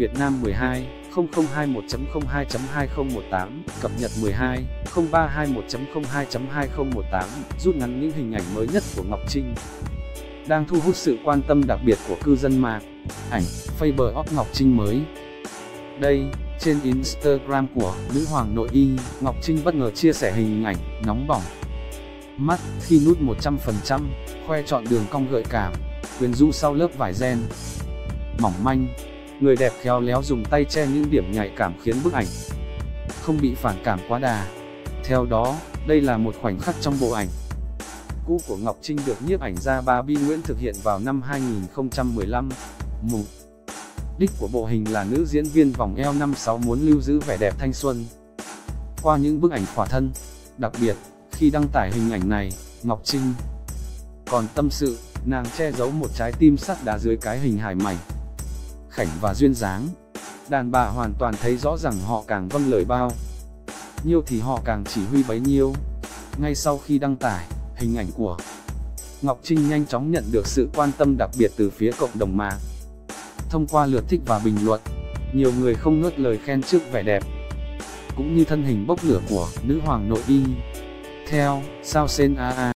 Việt Nam 12 0021.02.2018, cập nhật 12 0321.02.2018, rút ngắn những hình ảnh mới nhất của Ngọc Trinh. Đang thu hút sự quan tâm đặc biệt của cư dân mạng. Ảnh Facebook Ngọc Trinh mới. Đây, trên Instagram của nữ hoàng nội y, Ngọc Trinh bất ngờ chia sẻ hình ảnh nóng bỏng. Mắt khi nút 100%, khoe chọn đường cong gợi cảm, quyến rũ sau lớp vải ren. Mỏng manh, người đẹp khéo léo dùng tay che những điểm nhạy cảm khiến bức ảnh không bị phản cảm quá đà. Theo đó, đây là một khoảnh khắc trong bộ ảnh. Cũ của Ngọc Trinh được nhiếp ảnh gia Barbie Nguyễn thực hiện vào năm 2015. Mục đích của bộ hình là nữ diễn viên vòng eo 56 muốn lưu giữ vẻ đẹp thanh xuân. Qua những bức ảnh khỏa thân, đặc biệt, khi đăng tải hình ảnh này, Ngọc Trinh còn tâm sự, nàng che giấu một trái tim sắt đá dưới cái hình hài mảnh. Khảnh và duyên dáng, đàn bà hoàn toàn thấy rõ rằng họ càng vâng lời bao. Nhiêu thì họ càng chỉ huy bấy nhiêu. Ngay sau khi đăng tải, hình ảnh của Ngọc Trinh nhanh chóng nhận được sự quan tâm đặc biệt từ phía cộng đồng mạng. Thông qua lượt thích và bình luận, nhiều người không ngớt lời khen trước vẻ đẹp, cũng như thân hình bốc lửa của nữ hoàng nội y. Theo, sao sen A A